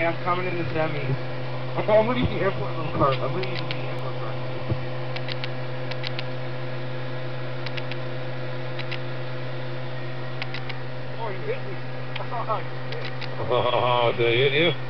Hey, I'm coming in the semis. I'm gonna use the airport little car. I'm gonna use the airport cart. Oh, you hit me. Oh, you hit me. Oh, did I hit you?